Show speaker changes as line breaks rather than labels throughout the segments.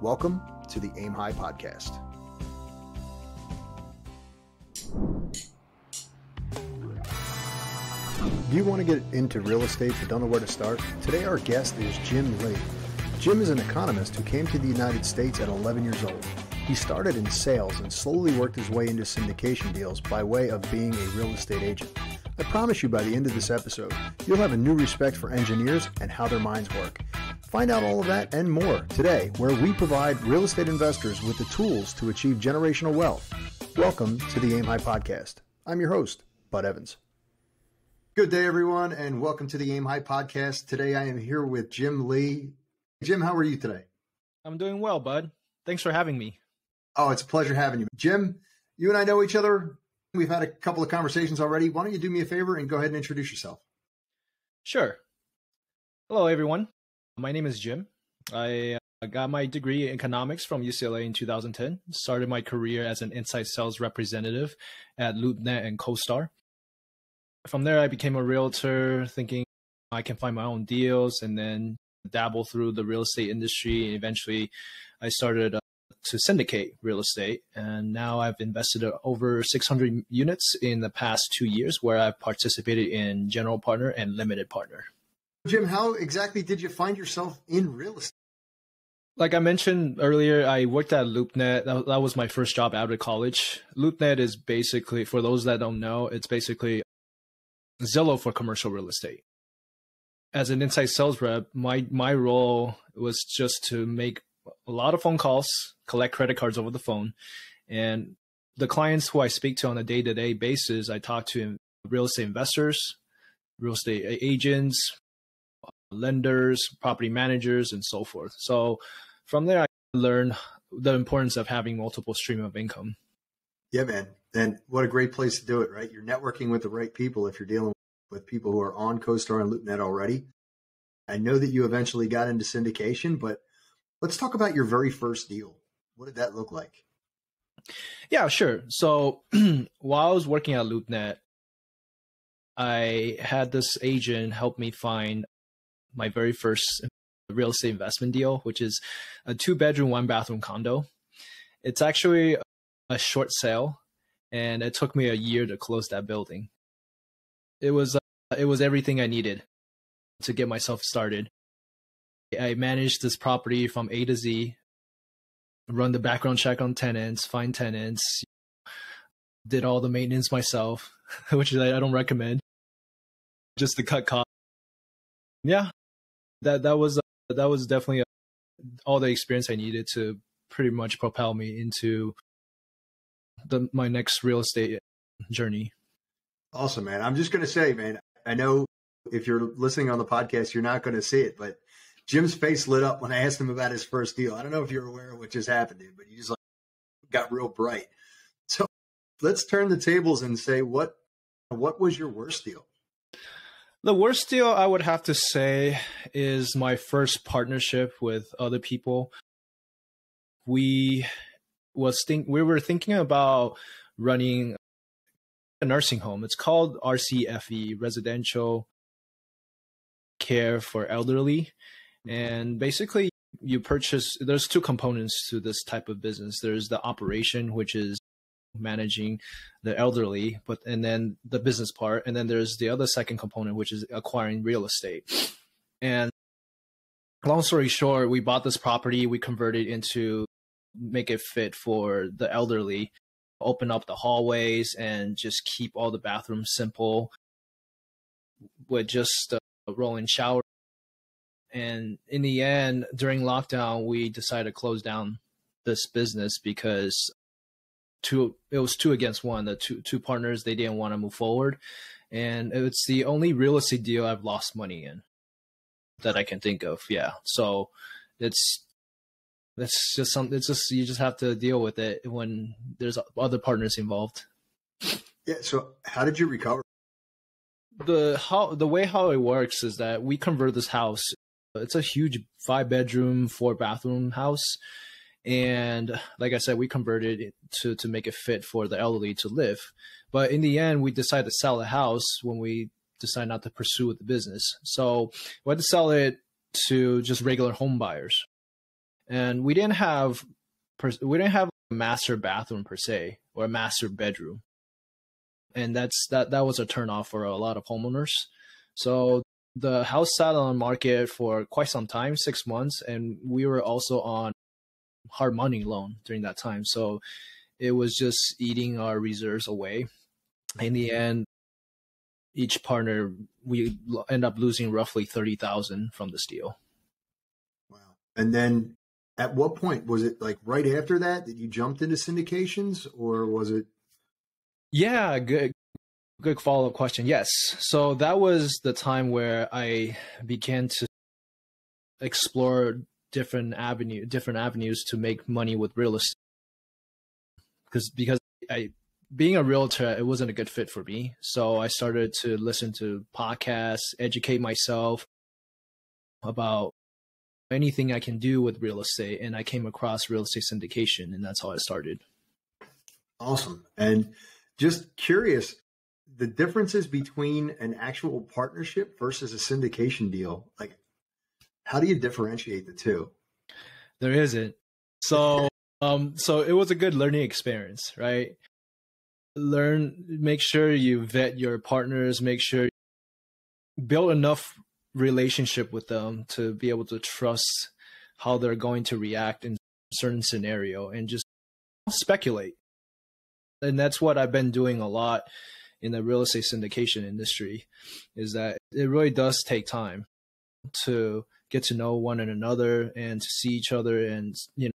Welcome to the Aim High Podcast. Do you want to get into real estate but don't know where to start? Today, our guest is Jim Lee. Jim is an economist who came to the United States at 11 years old. He started in sales and slowly worked his way into syndication deals by way of being a real estate agent. I promise you by the end of this episode, you'll have a new respect for engineers and how their minds work. Find out all of that and more today, where we provide real estate investors with the tools to achieve generational wealth. Welcome to the Aim High Podcast. I'm your host, Bud Evans. Good day, everyone, and welcome to the Aim High Podcast. Today I am here with Jim Lee. Jim, how are you today?
I'm doing well, Bud. Thanks for having me.
Oh, it's a pleasure having you. Jim, you and I know each other. We've had a couple of conversations already. Why don't you do me a favor and go ahead and introduce yourself?
Sure. Hello, everyone. My name is Jim. I uh, got my degree in economics from UCLA in 2010. Started my career as an inside sales representative at LoopNet and CoStar. From there, I became a realtor, thinking I can find my own deals, and then dabble through the real estate industry. And eventually, I started uh, to syndicate real estate, and now I've invested over 600 units in the past two years, where I've participated in general partner and limited partner.
Jim, how exactly did you find yourself in real estate?
Like I mentioned earlier, I worked at LoopNet. That, was my first job out of college. LoopNet is basically, for those that don't know, it's basically Zillow for commercial real estate. As an inside sales rep, my my role was just to make a lot of phone calls, collect credit cards over the phone, and the clients who I speak to on a day to day basis, I talk to real estate investors, real estate agents, lenders, property managers, and so forth. So from there, I learned the importance of having multiple stream of income.
Yeah, man. And what a great place to do it, right? You're networking with the right people if you're dealing with people who are on CoStar and LoopNet already. I know that you eventually got into syndication, but let's talk about your very first deal. What did that look like?
Yeah, sure. So while I was working at LoopNet, I had this agent help me find my very first real estate investment deal, which is a two bedroom, one bathroom condo. It's actually a short sale, and it took me a year to close that building. It was uh, it was everything I needed to get myself started. I managed this property from A to Z, run the background check on tenants, find tenants, did all the maintenance myself, which I don't recommend, just to cut costs. Yeah, that that was uh, that was definitely uh, all the experience I needed to pretty much propel me into the my next real estate journey.
Awesome, man. I'm just going to say, man, I know if you're listening on the podcast, you're not going to see it, but Jim's face lit up when I asked him about his first deal. I don't know if you're aware of what just happened, dude, but he just like got real bright. So let's turn the tables and say what what was your worst deal?
The worst deal I would have to say is my first partnership with other people. We was think we were thinking about running a nursing home. It's called RCFE, Residential Care for Elderly. And basically you purchase there's two components to this type of business. There's the operation, which is managing the elderly, but and then the business part, and then there's the other second component, which is acquiring real estate. And long story short, we bought this property, we converted into make it fit for the elderly, open up the hallways, and just keep all the bathrooms simple with just a rolling shower. And in the end, during lockdown, we decided to close down this business because two it was two against one the two two partners they didn't want to move forward. And it's the only real estate deal i've lost money in that i can think of yeah. So it's it's just something it's just you just have to deal with it when there's other partners involved.
Yeah so how did you recover?
The how the way how it works is that we convert this house it's a huge five bedroom four bathroom house and like I said, we converted it to to make it fit for the elderly to live. But in the end, we decided to sell the house when we decided not to pursue the business. So we had to sell it to just regular home buyers. and we didn't have we didn't have a master bathroom per se or a master bedroom, and that's that that was a turnoff for a lot of homeowners. So the house sat on market for quite some time, six months, and we were also on hard money loan during that time. So it was just eating our reserves away. In the end, each partner we end up losing roughly thirty thousand from this deal.
Wow! And then, at what point was it? Like right after that that you jumped into syndications, or was it?
Yeah, good, good follow up question. Yes, so that was the time where I began to explore different avenue, different avenues to make money with real estate. Because because I being a realtor, it wasn't a good fit for me. So I started to listen to podcasts, educate myself about anything I can do with real estate. And I came across real estate syndication, and that's how I started.
Awesome. And just curious, the differences between an actual partnership versus a syndication deal, like how do you differentiate the two?
There isn't. So, um, so it was a good learning experience, right? learn make sure you vet your partners make sure build enough relationship with them to be able to trust how they're going to react in certain scenario and just speculate and that's what i've been doing a lot in the real estate syndication industry is that it really does take time to get to know one another and to see each other and you know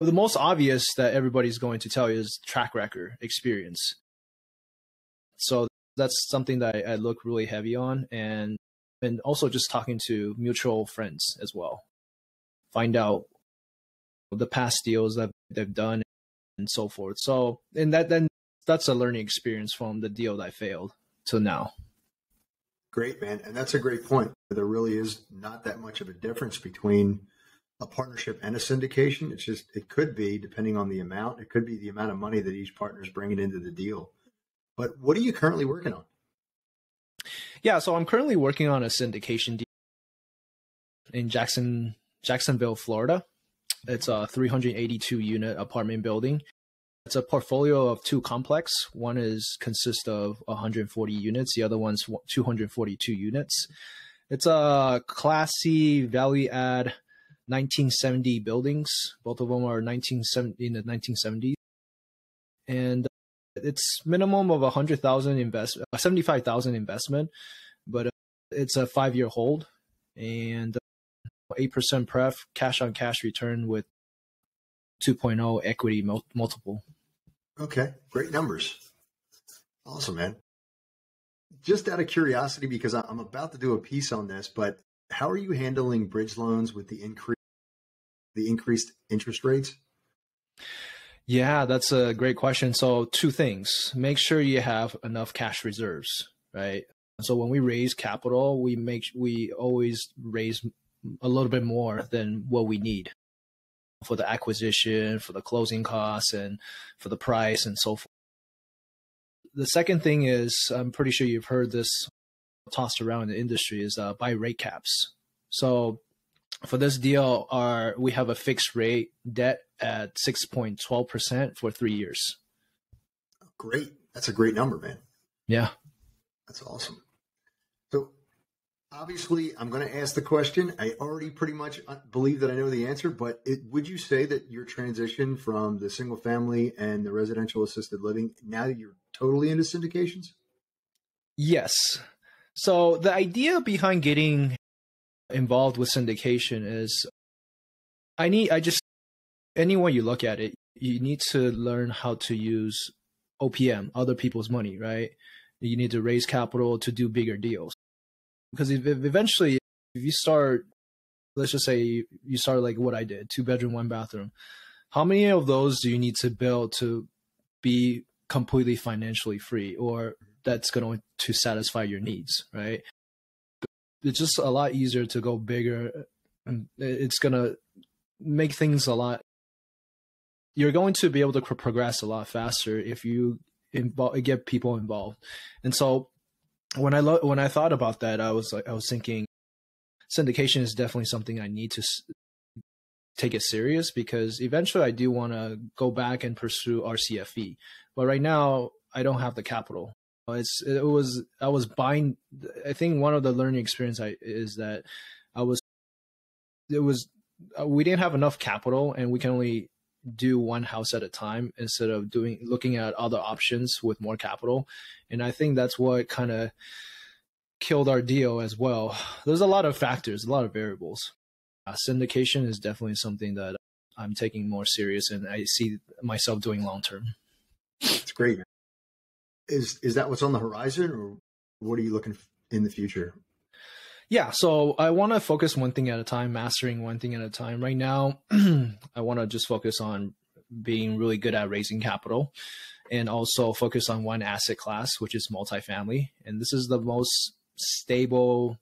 the most obvious that everybody's going to tell you is track record experience. So that's something that I, I look really heavy on, and and also just talking to mutual friends as well. Find out the past deals that they've done and so forth. So and that then that's a learning experience from the deal that I failed till now.
Great, man. And that's a great point. There really is not that much of a difference between a partnership and a syndication. It's just it could be depending on the amount. It could be the amount of money that each partner is bringing into the deal. But what are you currently working on?
Yeah, so I'm currently working on a syndication deal in Jackson Jacksonville, Florida. It's a 382 unit apartment building. It's a portfolio of two complex. One is consists of 140 units. The other one's 242 units. It's a Class C value add 1970 buildings. Both of them are 1970 in the 1970s, and it's minimum of hundred thousand invest, uh, seventy five thousand investment, but uh, it's a five year hold and uh, eight percent pref cash on cash return with 2.0 equity multiple.
Okay, great numbers. Awesome, man. Just out of curiosity, because I'm about to do a piece on this, but how are you handling bridge loans with the increase the increased interest rates?
Yeah, that's a great question. So, two things. Make sure you have enough cash reserves, right? So when we raise capital, we make we always raise a little bit more than what we need for the acquisition, for the closing costs, and for the price and so forth. The second thing is, I'm pretty sure you've heard this tossed around in the industry is uh, buy rate caps. So for this deal, our we have a fixed rate debt at six point twelve percent for three years.
Great, that's a great number, man.
Yeah,
that's awesome. Obviously, I'm going to ask the question. I already pretty much uh, believe that I know the answer, but it, would you say that your transition from the single family and the residential assisted living now that you're totally into syndications?
Yes. So the idea behind getting involved with syndication is I need I just anyone you look at it, you need to learn how to use OPM, other people's money, right? You need to raise capital to do bigger deals. Because eventually if you start let's just say you start like what I did, two bedroom, one bathroom. How many of those do you need to build to be completely financially free or that's going to satisfy your needs, right? it's just a lot easier to go bigger and it's going to make things a lot you're going to be able to progress a lot faster if you involve get people involved and so when i lo- when i thought about that i was like i was thinking syndication is definitely something i need to take it serious because eventually I do want to go back and pursue RCFE. But right now I don't have the capital. It's it was I was buying. I think one of the learning experience I is that I was it was uh, we didn't have enough capital and we can only do one house at a time instead of doing looking at other options with more capital. And I think that's what kind of killed our deal as well. There's a lot of factors, a lot of variables. Uh, syndication is definitely something that I'm taking more serious and I see myself doing long term.
It's great. Is is that what's on the horizon, or what are you looking in the future?
Yeah, so I want to focus one thing at a time, mastering one thing at a time. Right now, I want to just focus on being really good at raising capital and also focus on one asset class, which is multifamily. And this is the most stable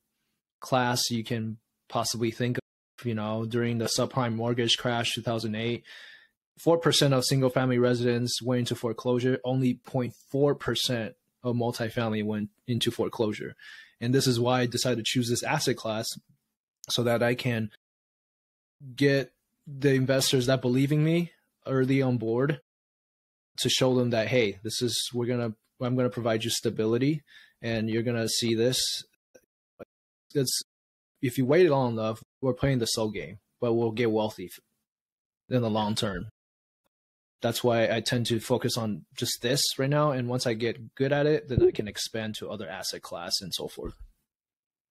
class you can possibly think of. You know, during the subprime mortgage crash 2008, 4% of single family residents went into foreclosure, only 0.4% of multifamily went into foreclosure. And this is why I decided to choose this asset class so that I can get the investors that believe in me early on board to show them that hey, this is we're gonna I'm gonna provide you stability and you're gonna see this. It's if you wait long enough, we're playing the soul game, but we'll get wealthy in the long term that's why I tend to focus on just this right now. And once I get good at it, then I can expand to other asset class and so forth.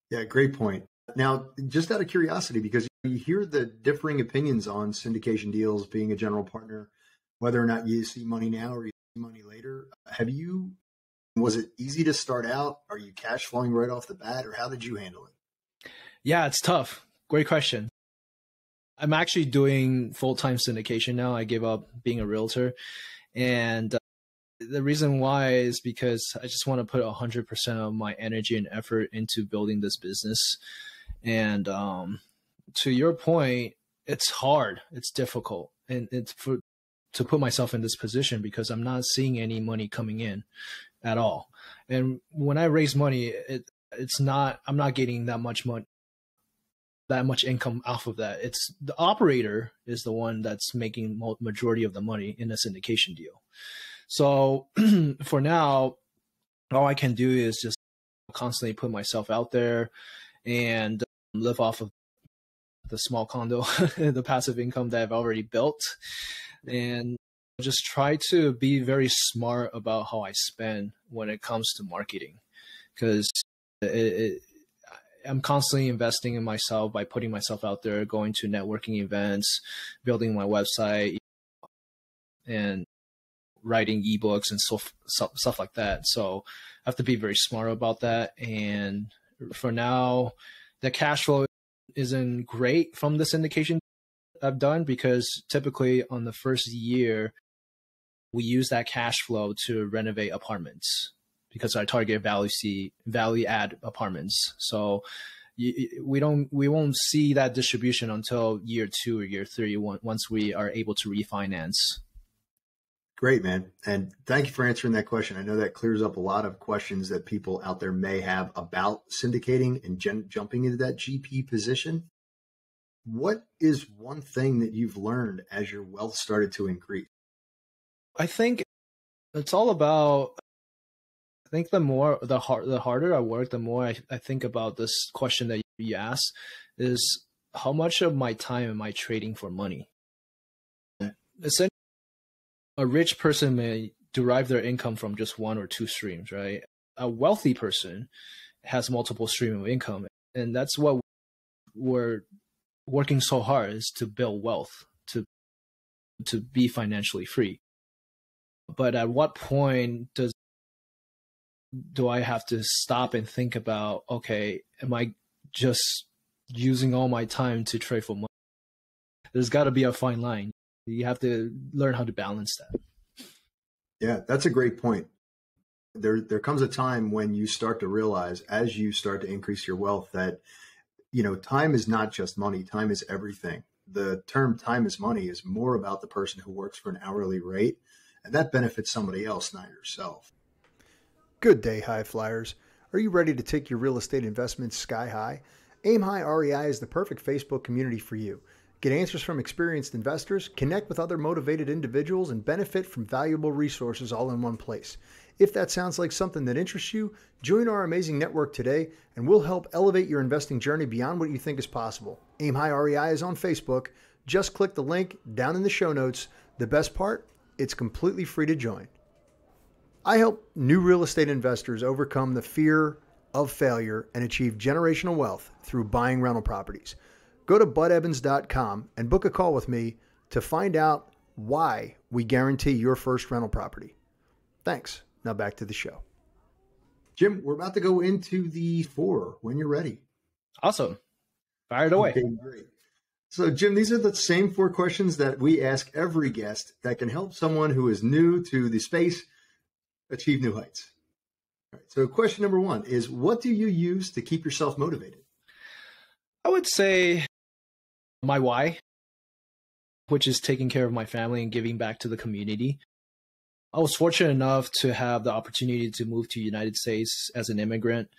Yeah, great point. Now, just out of curiosity, because you hear the differing opinions on syndication deals, being a general partner, whether or not you see money now or you see money later. Have you, was it easy to start out? Are you cash flowing right off the bat, or how did you handle it?
Yeah, it's tough. Great question. I'm actually doing full time syndication now. I gave up being a realtor, and uh, the reason why is because I just want to put 100% of my energy and effort into building this business. And um, to your point, it's hard, it's difficult, and it's for to put myself in this position because I'm not seeing any money coming in at all. And when I raise money, it it's not I'm not getting that much money that much income off of that. It's the operator is the one that's making majority of the money in a syndication deal. So for now, all I can do is just constantly put myself out there and um, live off of the small condo, the passive income that I've already built, and just try to be very smart about how I spend when it comes to marketing, because it, it, I'm constantly investing in myself by putting myself out there, going to networking events, building my website, and writing ebooks and so, stuff like that. So I have to be very smart about that. And for now, the cash flow isn't great from the syndication I've done because typically on the first year, we use that cash flow to renovate apartments because I target value see value add apartments. So we don't we won't see that distribution until year two or year three once we are able to refinance.
Great, man. And thank you for answering that question. I know that clears up a lot of questions that people out there may have about syndicating and gen- jumping into that GP position. What is one thing that you've learned as your wealth started to increase?
I think it's all about I think the more the hard the harder I work, the more I, I think about this question that you asked is how much of my time am I trading for money? Essentially, a rich person may derive their income from just one or two streams, right? A wealthy person has multiple stream of income, and that's what we're working so hard is to build wealth to to be financially free. But at what point does do I have to stop and think about, okay, am I just using all my time to trade for money? There's got to be a fine line. You have to learn how to balance that.
Yeah, that's a great point. There, there comes a time when you start to realize, as you start to increase your wealth, that you know time is not just money. Time is everything. The term "time is money" is more about the person who works for an hourly rate, and that benefits somebody else, not yourself. Good day, high flyers. Are you ready to take your real estate investments sky high? Aim High REI is the perfect Facebook community for you. Get answers from experienced investors, connect with other motivated individuals, and benefit from valuable resources all in one place. If that sounds like something that interests you, join our amazing network today and we'll help elevate your investing journey beyond what you think is possible. Aim High REI is on Facebook. Just click the link down in the show notes. The best part, it's completely free to join. I help new real estate investors overcome the fear of failure and achieve generational wealth through buying rental properties. Go to budevans.com and book a call with me to find out why we guarantee your first rental property. Thanks. Now back to the show. Jim, we're about to go into the four when you're ready.
Awesome. Fire it away. Okay,
great. So, Jim, these are the same four questions that we ask every guest that can help someone who is new to the space achieve new heights. so, question number one is What do you use to keep yourself motivated?
I would say my why, which is taking care of my family and giving back to the community. I was fortunate enough to have the opportunity to move to United States as an immigrant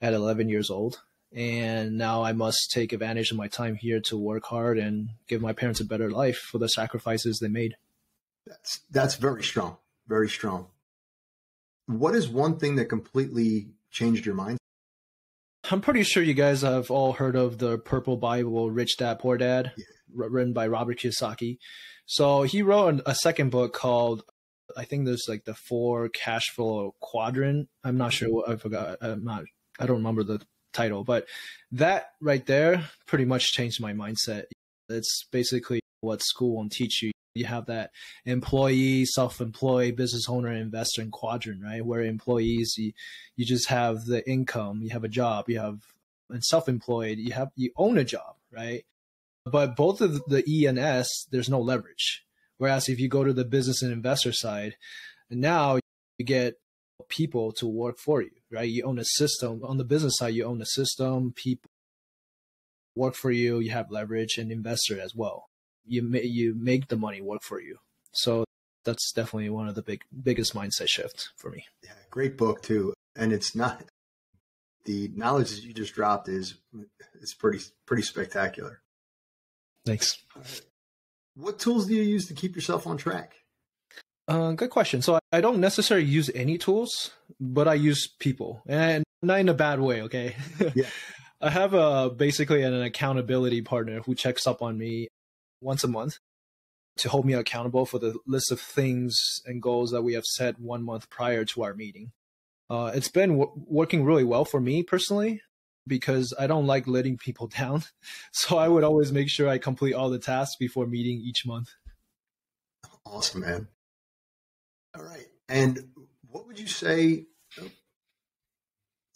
at 11 years old. And now I must take advantage of my time here to work hard and give my parents a better life for the sacrifices they made.
That's that's very strong, very strong. What is one thing that completely changed your mind?
I'm pretty sure you guys have all heard of the Purple Bible, Rich Dad Poor Dad, yeah. written by Robert Kiyosaki. So he wrote a second book called, I think there's like the four cash flow quadrant. I'm not sure what I forgot. I'm not. I don't remember the title, but that right there pretty much changed my mindset. It's basically what school won't teach you you have that employee, self-employed, business owner, investor and quadrant, right? Where employees, you, you just have the income, you have a job, you have, and self-employed, you have, you own a job, right? But both of the E and S, there's no leverage. Whereas if you go to the business and investor side, now you get people to work for you, right? You own a system. On the business side, you own a system, people work for you, you have leverage and investor as well you ma- you make the money work for you. So that's definitely one of the big biggest mindset shifts for me.
Yeah, great book too, and it's not the knowledge that you just dropped is it's pretty pretty spectacular.
Thanks.
What tools do you use to keep yourself on track?
Uh, good question. So I don't necessarily use any tools, but I use people, and not in a bad way. Okay. Yeah. I have a basically an accountability partner who checks up on me once a month to hold me accountable for the list of things and goals that we have set one month prior to our meeting. Uh, it's been w- working really well for me personally because I don't like letting people down. So I would always make sure I complete all the tasks before meeting each month.
Awesome, man. All right. And what would you say? Oh,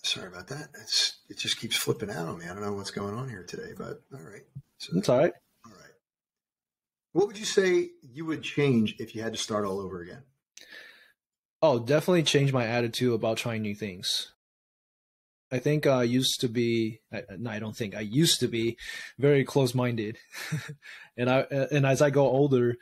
sorry about that. It's, it just keeps flipping out on me. I don't know what's going on here today, but all right.
So, it's all right.
What would you say you would change if you had to start all over again?
Oh, definitely change my attitude about trying new things. I think I used to be. Uh, no, I don't think I used to be very close-minded, and I uh, and as I go older,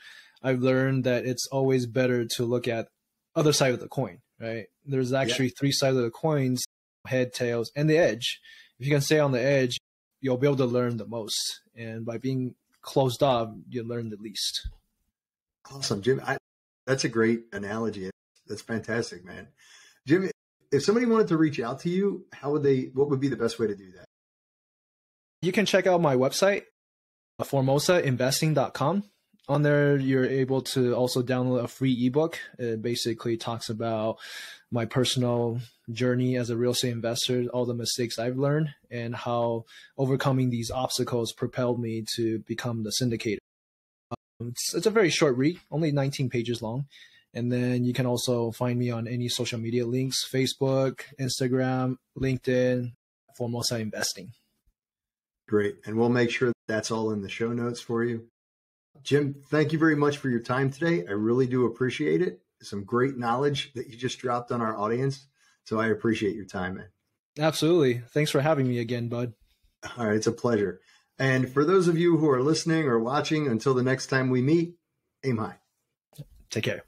I've learned that it's always better to look at other side of the coin. Right? There's actually yeah. three sides of the coins: head, tails, and the edge. If you can stay on the edge, you'll be able to learn the most. And by being closed off, you learn the least.
Awesome, Jim. I, that's a great analogy. That's fantastic, man. Jim, if somebody wanted to reach out to you, how would they? What would be the best way to do that?
You can check out my website, formosainvesting.com. On there, you're able to also download a free ebook. It basically talks about my personal journey as a real estate investor, all the mistakes I've learned, and how overcoming these obstacles propelled me to become the syndicator. Um, it's, it's a very short read, only 19 pages long. And then you can also find me on any social media links Facebook, Instagram, LinkedIn, Formosa Investing.
Great. And we'll make sure that's all in the show notes for you. Jim, thank you very much for your time today. I really do appreciate it some great knowledge that you just dropped on our audience. So I appreciate your time, man.
Absolutely. Thanks for having me again, bud.
All right, it's a pleasure. And for those of you who are listening or watching, until the next time we meet, aim high.
Take care.